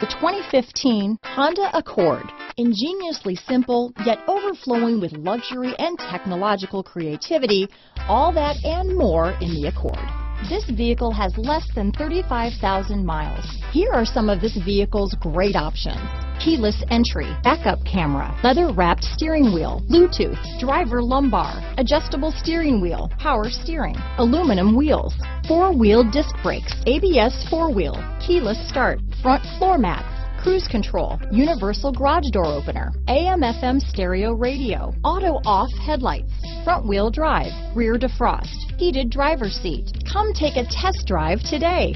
The 2015 Honda Accord. Ingeniously simple, yet overflowing with luxury and technological creativity, all that and more in the Accord. This vehicle has less than 35,000 miles. Here are some of this vehicle's great options. Keyless entry, backup camera, leather wrapped steering wheel, Bluetooth, driver lumbar, adjustable steering wheel, power steering, aluminum wheels, four wheel disc brakes, ABS four wheel, keyless start, front floor mats, cruise control, universal garage door opener, AM FM stereo radio, auto off headlights, front wheel drive, rear defrost, heated driver seat. Come take a test drive today.